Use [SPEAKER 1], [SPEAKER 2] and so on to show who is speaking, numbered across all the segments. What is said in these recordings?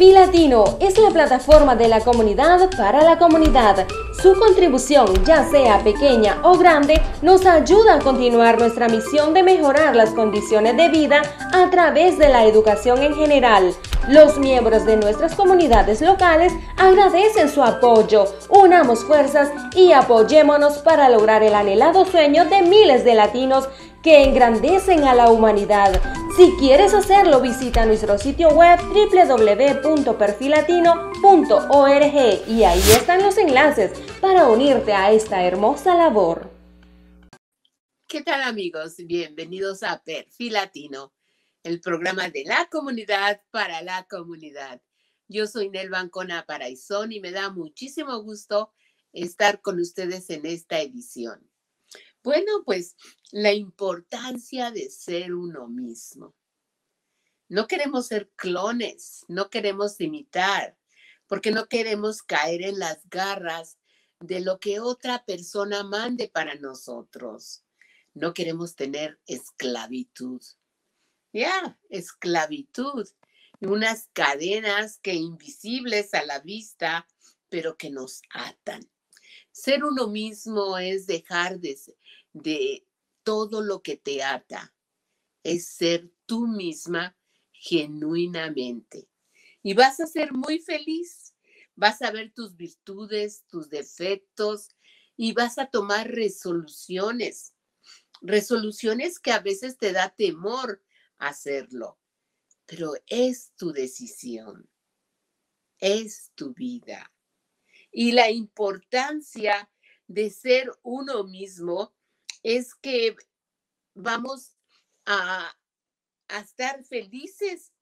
[SPEAKER 1] Perfil Latino es la plataforma de la comunidad para la comunidad. Su contribución, ya sea pequeña o grande, nos ayuda a continuar nuestra misión de mejorar las condiciones de vida a través de la educación en general. Los miembros de nuestras comunidades locales agradecen su apoyo. Unamos fuerzas y apoyémonos para lograr el anhelado sueño de miles de latinos que engrandecen a la humanidad. Si quieres hacerlo, visita nuestro sitio web www.perfilatino.org y ahí están los enlaces para unirte a esta hermosa labor.
[SPEAKER 2] ¿Qué tal amigos? Bienvenidos a Perfil Latino, el programa de la comunidad para la comunidad. Yo soy Nel Bancona Paraizón y me da muchísimo gusto estar con ustedes en esta edición. Bueno, pues la importancia de ser uno mismo. No queremos ser clones, no queremos imitar, porque no queremos caer en las garras de lo que otra persona mande para nosotros. No queremos tener esclavitud. Ya, esclavitud. Unas cadenas que invisibles a la vista, pero que nos atan. Ser uno mismo es dejar de, de todo lo que te ata, es ser tú misma genuinamente. Y vas a ser muy feliz, vas a ver tus virtudes, tus defectos y vas a tomar resoluciones, resoluciones que a veces te da temor hacerlo, pero es tu decisión, es tu vida. Y la importancia de ser uno mismo es que vamos a, estar felices,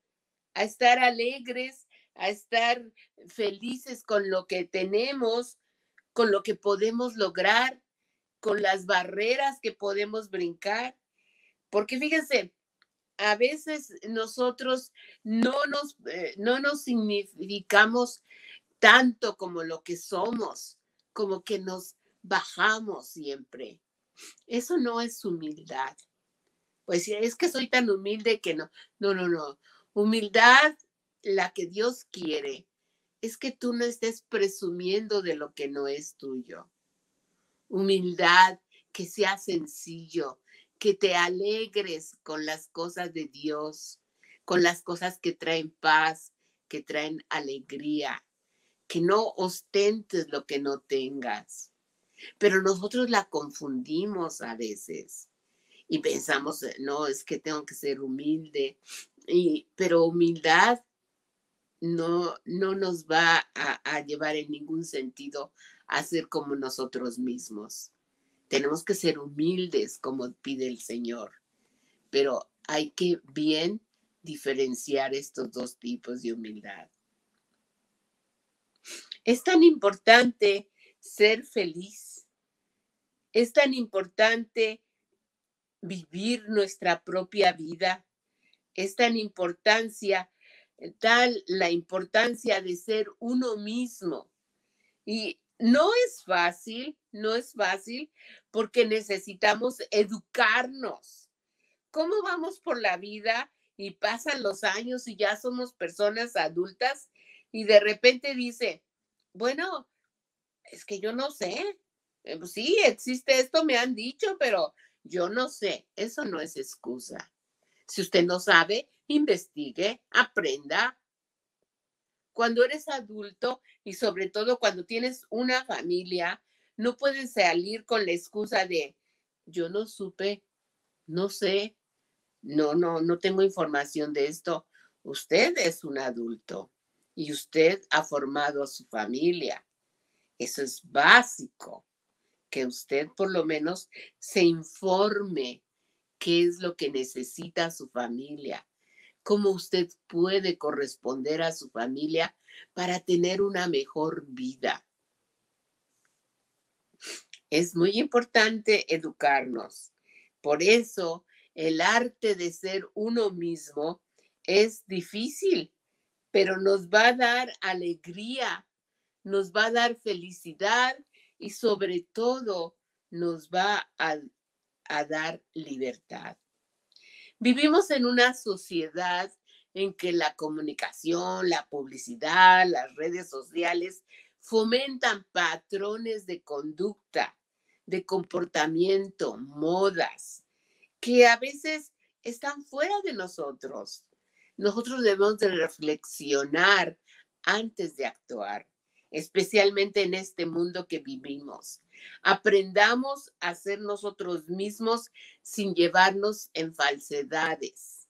[SPEAKER 2] a estar alegres, a estar felices con lo que tenemos, con lo que podemos lograr, con las barreras que podemos brincar. Porque fíjense, a veces nosotros no nos, eh, no nos significamos tanto como lo que somos, como que nos bajamos siempre. Eso no es humildad. Pues es que soy tan humilde que no. No, no, no. Humildad, la que Dios quiere, es que tú no estés presumiendo de lo que no es tuyo. Humildad, que sea sencillo, que te alegres con las cosas de Dios, con las cosas que traen paz, que traen alegría, que no ostentes lo que no tengas. Pero nosotros la confundimos a veces y pensamos, eh, no, es que tengo que ser humilde, y, pero humildad no, no nos va a, a llevar en ningún sentido a ser como nosotros mismos. Tenemos que ser humildes como pide el Señor, pero hay que bien diferenciar estos dos tipos de humildad. Es tan importante ser feliz. Es tan importante vivir nuestra propia vida. Es tan importancia, tal la importancia de ser uno mismo. Y no es fácil, no es fácil porque necesitamos educarnos. ¿Cómo vamos por la vida y pasan los años y ya somos personas adultas y de repente dice, bueno, es que yo no sé. Eh, pues sí, existe esto, me han dicho, pero yo no sé. Eso no es excusa. Si usted no sabe, investigue, aprenda. Cuando eres adulto y sobre todo cuando tienes una familia, no puedes salir con la excusa de yo no supe, no sé, no, no, no tengo información de esto. Usted es un adulto y usted ha formado a su familia. Eso es básico, que usted por lo menos se informe qué es lo que necesita su familia, cómo usted puede corresponder a su familia para tener una mejor vida. Es muy importante educarnos. Por eso el arte de ser uno mismo es difícil, pero nos va a dar alegría nos va a dar felicidad y sobre todo nos va a, dar libertad. Vivimos en una sociedad en que la comunicación, la publicidad, las redes sociales fomentan patrones de conducta, de comportamiento, modas, que a veces están fuera de nosotros. Nosotros debemos de reflexionar antes de actuar, especialmente en este mundo que vivimos. Aprendamos a ser nosotros mismos sin llevarnos en falsedades.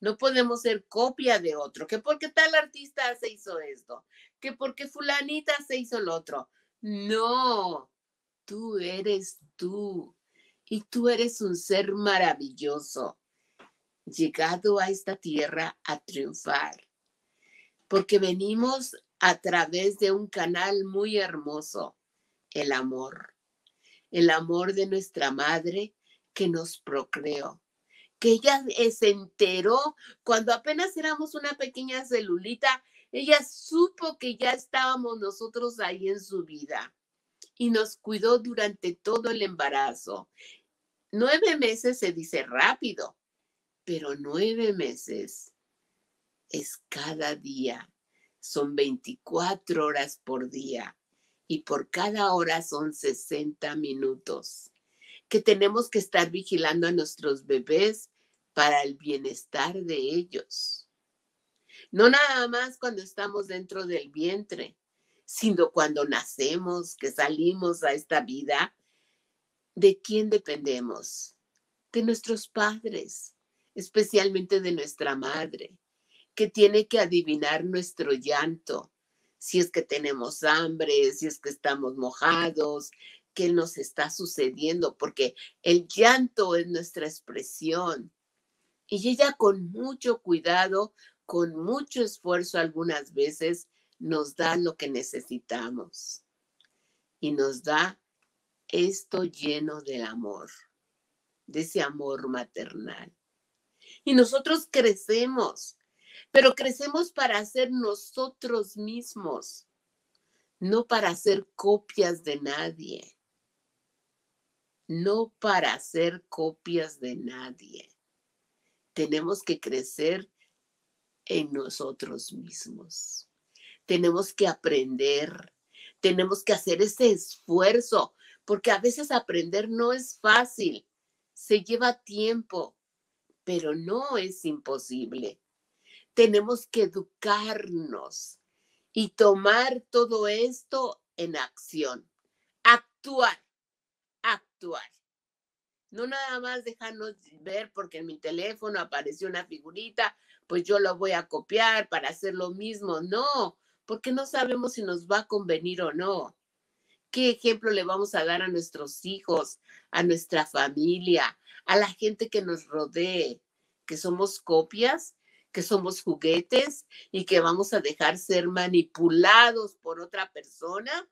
[SPEAKER 2] No podemos ser copia de otro, que porque tal artista se hizo esto, que porque fulanita se hizo lo otro. No, tú eres tú y tú eres un ser maravilloso, llegado a esta tierra a triunfar, porque venimos a través de un canal muy hermoso el amor, el amor de nuestra madre que nos procreó, que ella se enteró cuando apenas éramos una pequeña celulita, ella supo que ya estábamos nosotros ahí en su vida y nos cuidó durante todo el embarazo. Nueve meses se dice rápido, pero nueve meses es cada día. Son 24 horas por día y por cada hora son 60 minutos, que tenemos que estar vigilando a nuestros bebés para el bienestar de ellos. No nada más cuando estamos dentro del vientre, sino cuando nacemos, que salimos a esta vida. ¿De quién dependemos? De nuestros padres, especialmente de nuestra madre, que tiene que adivinar nuestro llanto, si es que tenemos hambre, si es que estamos mojados, qué nos está sucediendo, porque el llanto es nuestra expresión. Y ella con mucho cuidado, con mucho esfuerzo algunas veces, nos da lo que necesitamos. Y nos da esto lleno del amor, de ese amor maternal. Y nosotros crecemos pero crecemos para ser nosotros mismos, no para ser copias de nadie, no para ser copias de nadie. Tenemos que crecer en nosotros mismos. Tenemos que aprender, tenemos que hacer ese esfuerzo, porque a veces aprender no es fácil, se lleva tiempo, pero no es imposible tenemos que educarnos y tomar todo esto en acción. Actuar, actuar. No nada más dejarnos ver porque en mi teléfono apareció una figurita, pues yo lo voy a copiar para hacer lo mismo. No, porque no sabemos si nos va a convenir o no. ¿Qué ejemplo le vamos a dar a nuestros hijos, a nuestra familia, a la gente que nos rodee? ¿Que somos copias? Que somos juguetes y que vamos a dejar ser manipulados por otra persona.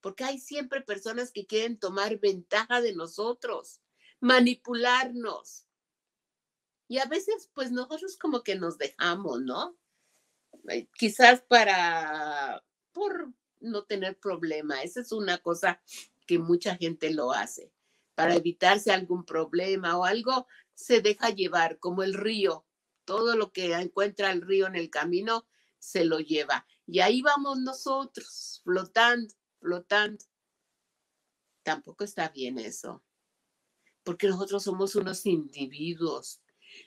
[SPEAKER 2] Porque hay siempre personas que quieren tomar ventaja de nosotros, manipularnos. Y a veces, pues nosotros como que nos dejamos, ¿no? Quizás para, por no tener problema. Esa es una cosa que mucha gente lo hace. Para evitarse algún problema o algo, se deja llevar, como el río todo lo que encuentra el río en el camino se lo lleva. Y ahí vamos nosotros, flotando, flotando. Tampoco está bien eso, porque nosotros somos unos individuos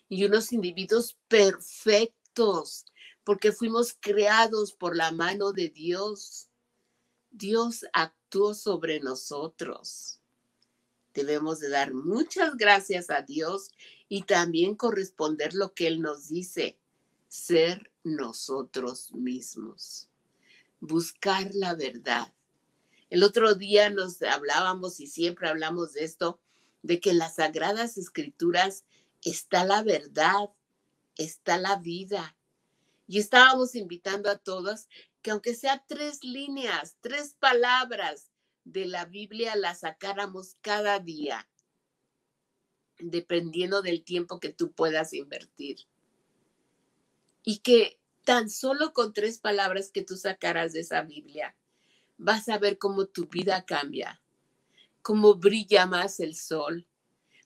[SPEAKER 2] y unos individuos perfectos, porque fuimos creados por la mano de Dios. Dios actuó sobre nosotros. Debemos de dar muchas gracias a Dios y también corresponder lo que Él nos dice, ser nosotros mismos, buscar la verdad. El otro día nos hablábamos y siempre hablamos de esto, de que en las sagradas escrituras está la verdad, está la vida. Y estábamos invitando a todos que aunque sea tres líneas, tres palabras de la Biblia, las sacáramos cada día dependiendo del tiempo que tú puedas invertir. Y que tan solo con tres palabras que tú sacaras de esa Biblia, vas a ver cómo tu vida cambia, cómo brilla más el sol,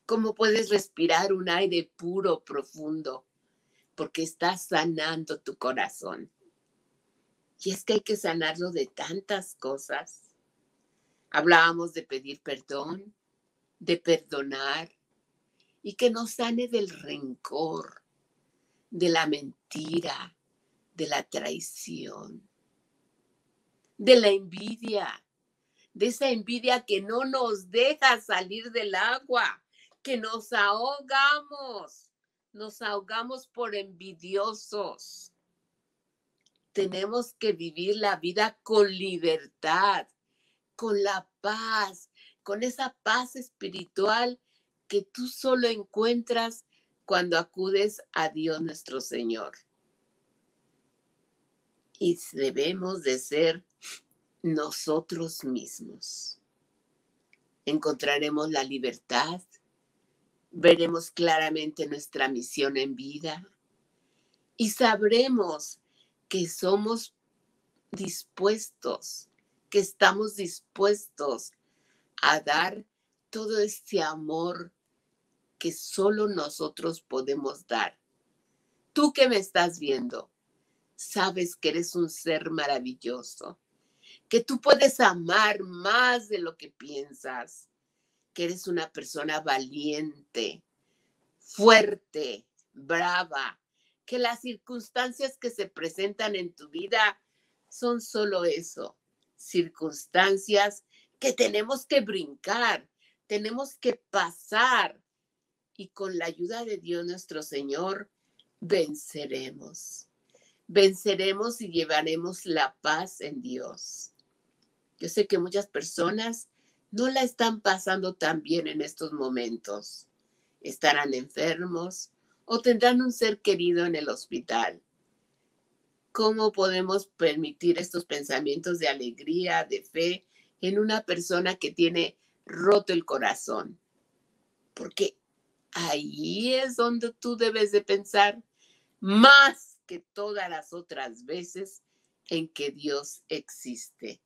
[SPEAKER 2] cómo puedes respirar un aire puro, profundo, porque está sanando tu corazón. Y es que hay que sanarlo de tantas cosas. Hablábamos de pedir perdón, de perdonar y que nos sane del rencor, de la mentira, de la traición, de la envidia, de esa envidia que no nos deja salir del agua, que nos ahogamos, nos ahogamos por envidiosos. Tenemos que vivir la vida con libertad, con la paz, con esa paz espiritual que tú solo encuentras cuando acudes a Dios nuestro Señor. Y debemos de ser nosotros mismos. Encontraremos la libertad, veremos claramente nuestra misión en vida y sabremos que somos dispuestos, que estamos dispuestos a dar todo este amor que solo nosotros podemos dar. Tú que me estás viendo, sabes que eres un ser maravilloso, que tú puedes amar más de lo que piensas, que eres una persona valiente, fuerte, brava, que las circunstancias que se presentan en tu vida son solo eso, circunstancias que tenemos que brincar, tenemos que pasar y con la ayuda de Dios nuestro Señor venceremos. Venceremos y llevaremos la paz en Dios. Yo sé que muchas personas no la están pasando tan bien en estos momentos. Estarán enfermos o tendrán un ser querido en el hospital. ¿Cómo podemos permitir estos pensamientos de alegría, de fe en una persona que tiene roto el corazón? Porque ahí es donde tú debes de pensar más que todas las otras veces en que Dios existe.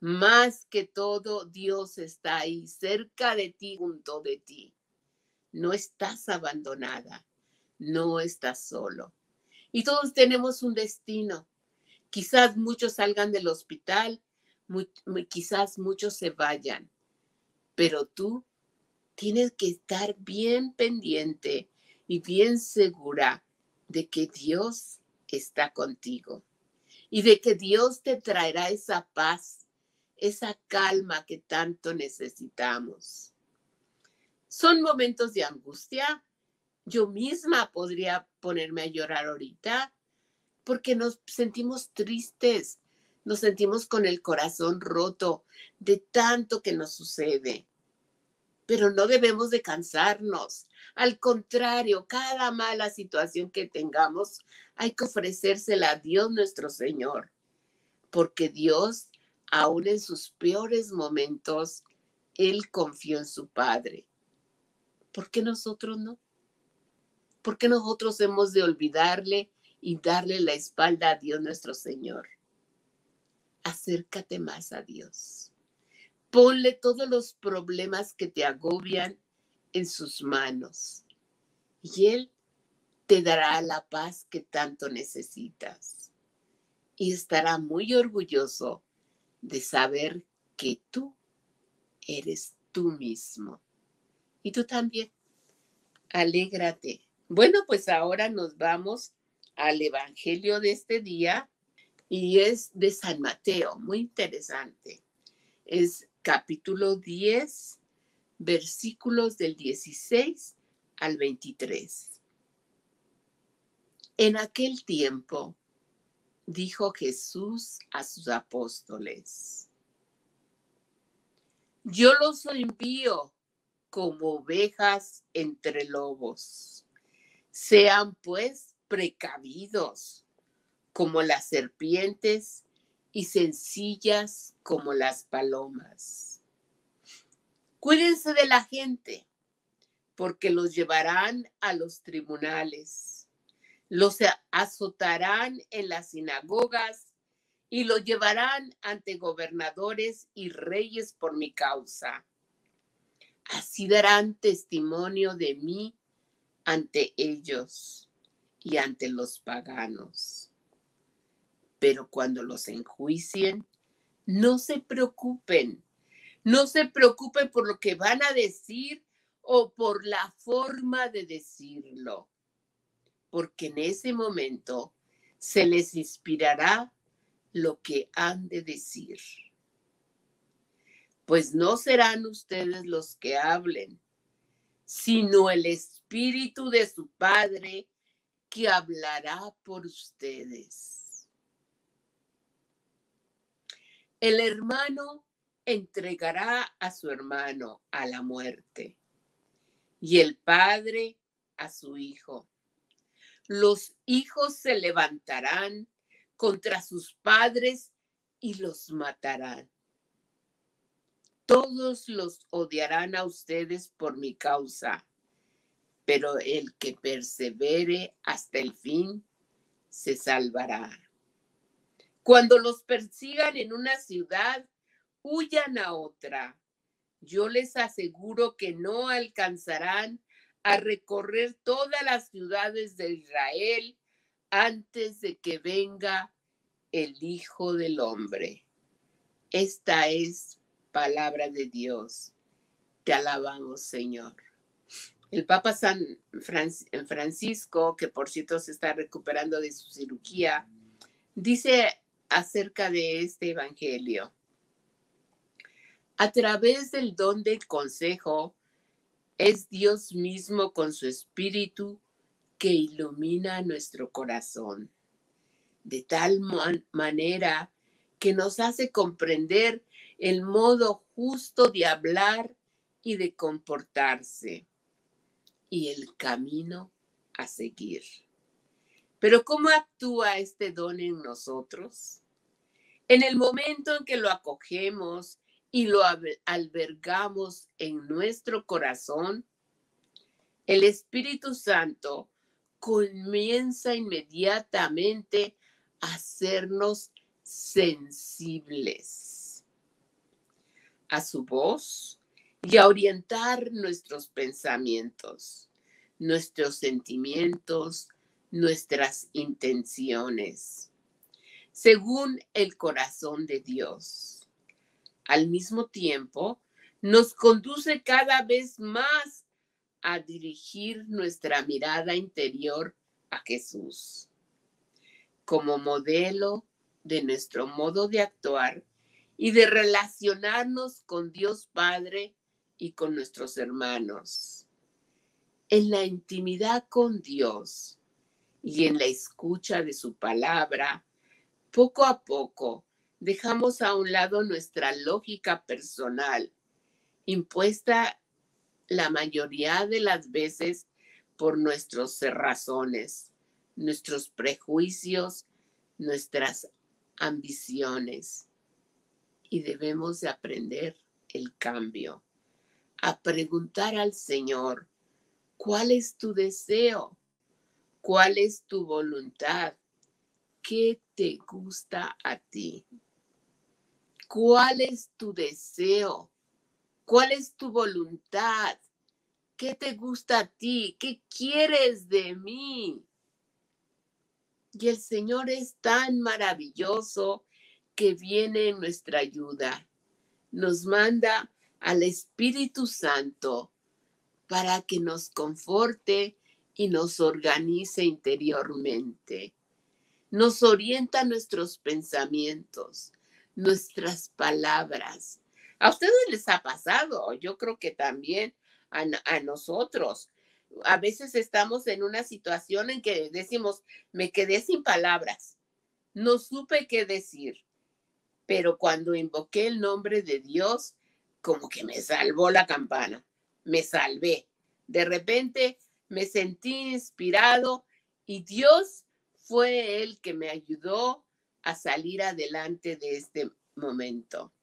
[SPEAKER 2] Más que todo, Dios está ahí, cerca de ti, junto de ti. No estás abandonada, no estás solo. Y todos tenemos un destino. Quizás muchos salgan del hospital, quizás muchos se vayan, pero tú tienes que estar bien pendiente y bien segura de que Dios está contigo y de que Dios te traerá esa paz, esa calma que tanto necesitamos. Son momentos de angustia. Yo misma podría ponerme a llorar ahorita porque nos sentimos tristes, nos sentimos con el corazón roto de tanto que nos sucede pero no debemos de cansarnos. Al contrario, cada mala situación que tengamos, hay que ofrecérsela a Dios nuestro Señor, porque Dios, aún en sus peores momentos, Él confió en su Padre. ¿Por qué nosotros no? ¿Por qué nosotros hemos de olvidarle y darle la espalda a Dios nuestro Señor? Acércate más a Dios. Ponle todos los problemas que te agobian en sus manos y Él te dará la paz que tanto necesitas. Y estará muy orgulloso de saber que tú eres tú mismo. Y tú también. Alégrate. Bueno, pues ahora nos vamos al Evangelio de este día y es de San Mateo, muy interesante. Es capítulo 10, versículos del 16 al 23. En aquel tiempo dijo Jesús a sus apóstoles, yo los envío como ovejas entre lobos. Sean pues precavidos como las serpientes y sencillas como las palomas. Cuídense de la gente, porque los llevarán a los tribunales, los azotarán en las sinagogas y los llevarán ante gobernadores y reyes por mi causa. Así darán testimonio de mí ante ellos. y ante los paganos. Pero cuando los enjuicien, no se preocupen, no se preocupen por lo que van a decir o por la forma de decirlo, porque en ese momento se les inspirará lo que han de decir. Pues no serán ustedes los que hablen, sino el Espíritu de su Padre que hablará por ustedes. El hermano entregará a su hermano a la muerte y el padre a su hijo. Los hijos se levantarán contra sus padres y los matarán. Todos los odiarán a ustedes por mi causa, pero el que persevere hasta el fin se salvará. Cuando los persigan en una ciudad, huyan a otra. Yo les aseguro que no alcanzarán a recorrer todas las ciudades de Israel antes de que venga el Hijo del Hombre. Esta es palabra de Dios. Te alabamos, Señor. El Papa San Francisco, que por cierto se está recuperando de su cirugía, dice acerca de este Evangelio. A través del don del consejo, es Dios mismo con su espíritu que ilumina nuestro corazón, de tal manera que nos hace comprender el modo justo de hablar y de comportarse y el camino a seguir. Pero ¿cómo actúa este don en nosotros? En el momento en que lo acogemos y lo albergamos en nuestro corazón, el Espíritu Santo comienza inmediatamente a hacernos sensibles a su voz y a orientar nuestros pensamientos, nuestros sentimientos, nuestras intenciones, según el corazón de Dios. Al mismo tiempo, nos conduce cada vez más a dirigir nuestra mirada interior a Jesús. Como modelo de nuestro modo de actuar y de relacionarnos con Dios Padre y con nuestros hermanos. En la intimidad con Dios y en la escucha de su palabra, poco a poco dejamos a un lado nuestra lógica personal, impuesta la mayoría de las veces por nuestros razones, nuestros prejuicios, nuestras ambiciones. Y debemos de aprender el cambio, a preguntar al Señor, ¿cuál es tu deseo? ¿Cuál es tu voluntad? ¿Qué te gusta a ti? ¿Cuál es tu deseo? ¿Cuál es tu voluntad? ¿Qué te gusta a ti? ¿Qué quieres de mí? Y el Señor es tan maravilloso que viene en nuestra ayuda. Nos manda al Espíritu Santo para que nos conforte y nos organice interiormente. Nos orienta nuestros pensamientos, nuestras palabras. A ustedes les ha pasado, yo creo que también a, a nosotros. A veces estamos en una situación en que decimos, me quedé sin palabras, no supe qué decir, pero cuando invoqué el nombre de Dios, como que me salvó la campana, me salvé. De repente me sentí inspirado y Dios fue el que me ayudó a salir adelante de este momento.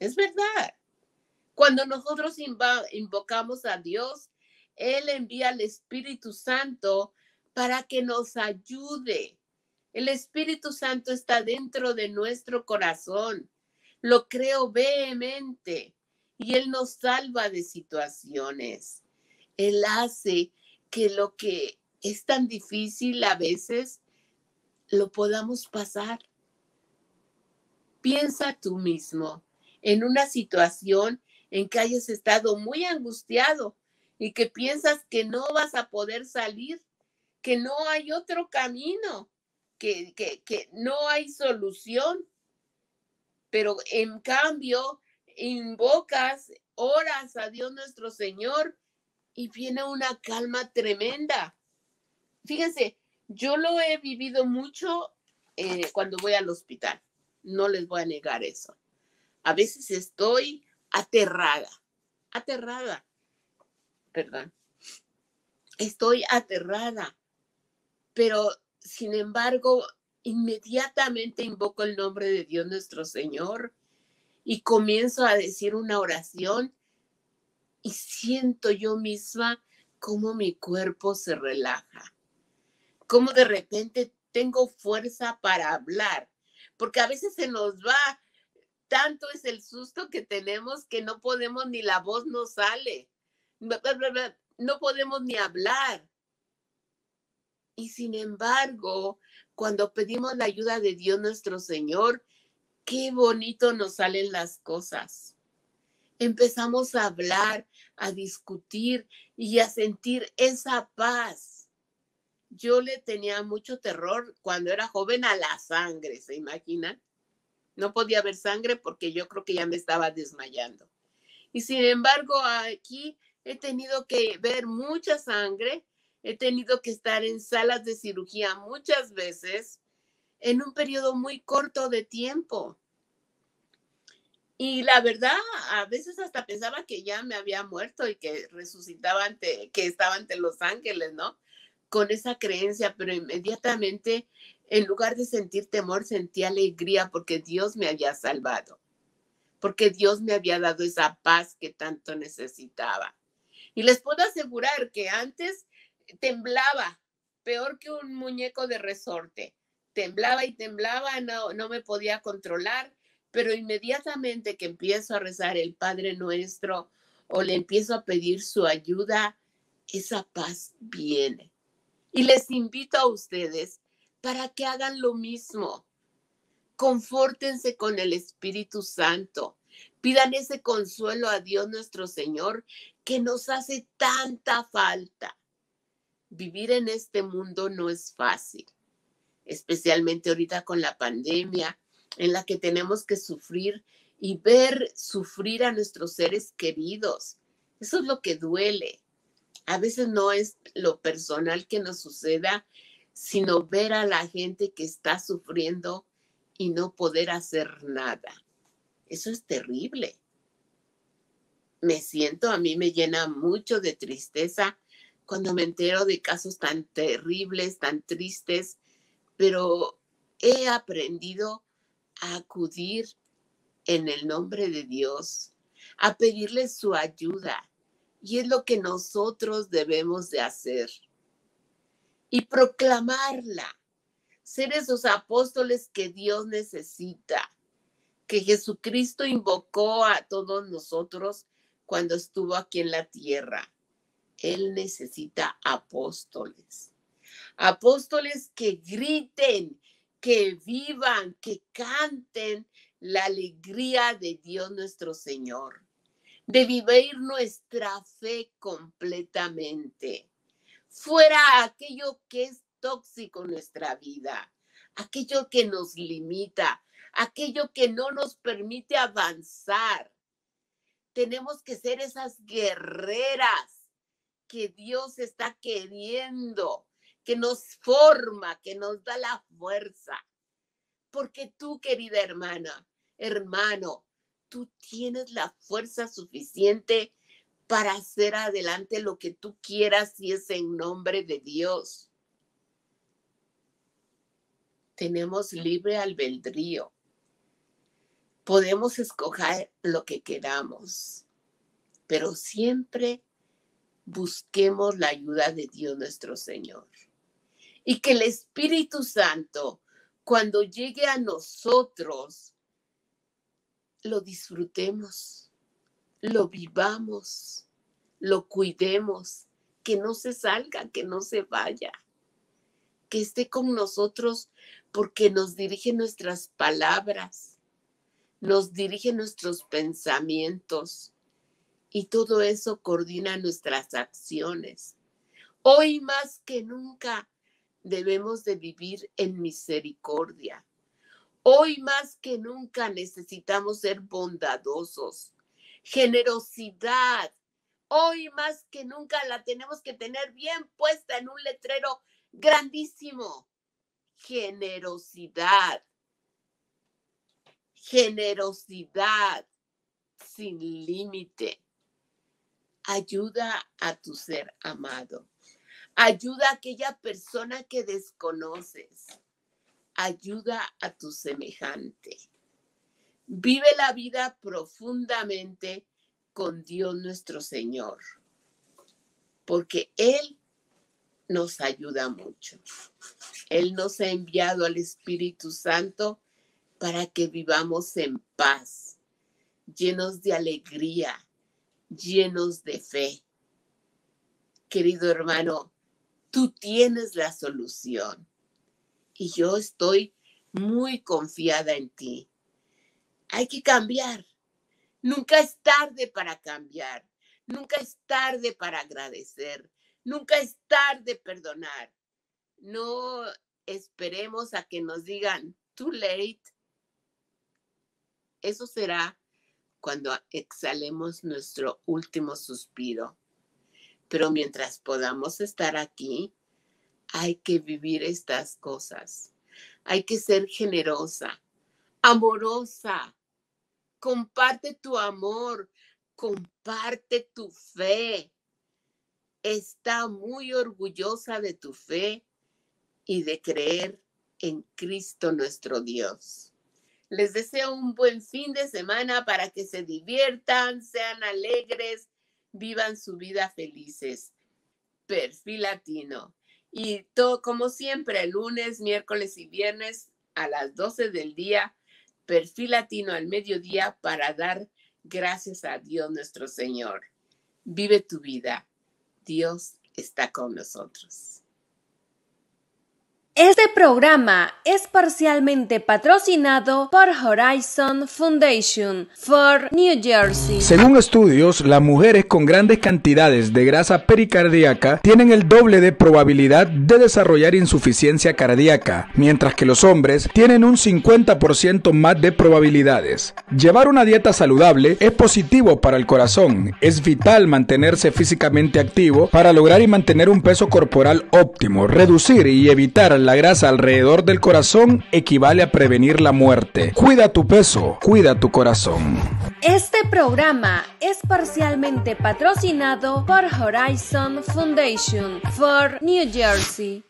[SPEAKER 2] Es verdad. Cuando nosotros invocamos a Dios, Él envía al Espíritu Santo para que nos ayude. El Espíritu Santo está dentro de nuestro corazón. Lo creo vehemente y Él nos salva de situaciones. Él hace que lo que es tan difícil a veces, lo podamos pasar. Piensa tú mismo en una situación en que hayas estado muy angustiado y que piensas que no vas a poder salir, que no hay otro camino, que, que, no hay solución. Pero en cambio, invocas, oras a Dios nuestro Señor y viene una calma tremenda. Fíjense, yo lo he vivido mucho eh, cuando voy al hospital, no les voy a negar eso. A veces estoy aterrada, aterrada, perdón, estoy aterrada, pero sin embargo, inmediatamente invoco el nombre de Dios nuestro Señor y comienzo a decir una oración y siento yo misma cómo mi cuerpo se relaja, cómo de repente tengo fuerza para hablar, porque a veces se nos va, tanto es el susto que tenemos que no podemos ni la voz nos sale, no podemos ni hablar. Y sin embargo, cuando pedimos la ayuda de Dios nuestro Señor, qué bonito nos salen las cosas. Empezamos a hablar, a discutir y a sentir esa paz. Yo le tenía mucho terror cuando era joven a la sangre, ¿se imaginan? No podía ver sangre porque yo creo que ya me estaba desmayando. Y sin embargo, aquí he tenido que ver mucha sangre He tenido que estar en salas de cirugía muchas veces en un periodo muy corto de tiempo. Y la verdad, a veces hasta pensaba que ya me había muerto y que resucitaba ante, que estaba ante los ángeles, ¿no? Con esa creencia, pero inmediatamente, en lugar de sentir temor, sentí alegría porque Dios me había salvado, porque Dios me había dado esa paz que tanto necesitaba. Y les puedo asegurar que antes temblaba, peor que un muñeco de resorte. Temblaba y temblaba, no, no me podía controlar, pero inmediatamente que empiezo a rezar el Padre Nuestro o le empiezo a pedir su ayuda, esa paz viene. Y les invito a ustedes para que hagan lo mismo. Confórtense con el Espíritu Santo. Pidan ese consuelo a Dios nuestro Señor que nos hace tanta falta vivir en este mundo no es fácil, especialmente ahorita con la pandemia en la que tenemos que sufrir y ver sufrir a nuestros seres queridos. Eso es lo que duele. A veces no es lo personal que nos suceda, sino ver a la gente que está sufriendo y no poder hacer nada. Eso es terrible. Me siento, a mí me llena mucho de tristeza cuando me entero de casos tan terribles, tan tristes, pero he aprendido a acudir en el nombre de Dios, a pedirle su ayuda. Y es lo que nosotros debemos de hacer. Y proclamarla, ser esos apóstoles que Dios necesita, que Jesucristo invocó a todos nosotros cuando estuvo aquí en la tierra. Él necesita apóstoles. Apóstoles que griten, que vivan, que canten la alegría de Dios nuestro Señor, de vivir nuestra fe completamente. Fuera aquello que es tóxico en nuestra vida, aquello que nos limita, aquello que no nos permite avanzar. Tenemos que ser esas guerreras que Dios está queriendo, que nos forma, que nos da la fuerza. Porque tú, querida hermana, hermano, tú tienes la fuerza suficiente para hacer adelante lo que tú quieras y es en nombre de Dios. Tenemos libre albedrío. Podemos escoger lo que queramos, pero siempre busquemos la ayuda de Dios nuestro Señor. Y que el Espíritu Santo, cuando llegue a nosotros, lo disfrutemos, lo vivamos, lo cuidemos, que no se salga, que no se vaya, que esté con nosotros porque nos dirige nuestras palabras, nos dirige nuestros pensamientos y todo eso coordina nuestras acciones. Hoy más que nunca debemos de vivir en misericordia. Hoy más que nunca necesitamos ser bondadosos. Generosidad. Hoy más que nunca la tenemos que tener bien puesta en un letrero grandísimo. Generosidad. Generosidad sin límite. Ayuda a tu ser amado. Ayuda a aquella persona que desconoces. Ayuda a tu semejante. Vive la vida profundamente con Dios nuestro Señor, porque Él nos ayuda mucho. Él nos ha enviado al Espíritu Santo para que vivamos en paz, llenos de alegría, llenos de fe. Querido hermano, tú tienes la solución y yo estoy muy confiada en ti. Hay que cambiar. Nunca es tarde para cambiar. Nunca es tarde para agradecer. Nunca es tarde perdonar. No esperemos a que nos digan too late. Eso será cuando exhalemos nuestro último suspiro. Pero mientras podamos estar aquí, hay que vivir estas cosas. Hay que ser generosa, amorosa. Comparte tu amor, comparte tu fe. Está muy orgullosa de tu fe y de creer en Cristo nuestro Dios. Les deseo un buen fin de semana para que se diviertan, sean alegres, vivan su vida felices. Perfil Latino. Y todo, como siempre, lunes, miércoles y viernes a las 12 del día, Perfil Latino al mediodía para dar gracias a Dios nuestro Señor. Vive tu vida. Dios está con nosotros.
[SPEAKER 1] Este programa es parcialmente patrocinado por Horizon Foundation for New Jersey.
[SPEAKER 3] Según estudios, las mujeres con grandes cantidades de grasa pericardíaca tienen el doble de probabilidad de desarrollar insuficiencia cardíaca, mientras que los hombres tienen un 50% más de probabilidades. Llevar una dieta saludable es positivo para el corazón. Es vital mantenerse físicamente activo para lograr y mantener un peso corporal óptimo, reducir y evitar la grasa alrededor del corazón equivale a prevenir la muerte. Cuida tu peso, cuida tu corazón.
[SPEAKER 1] Este programa es parcialmente patrocinado por Horizon Foundation for New Jersey.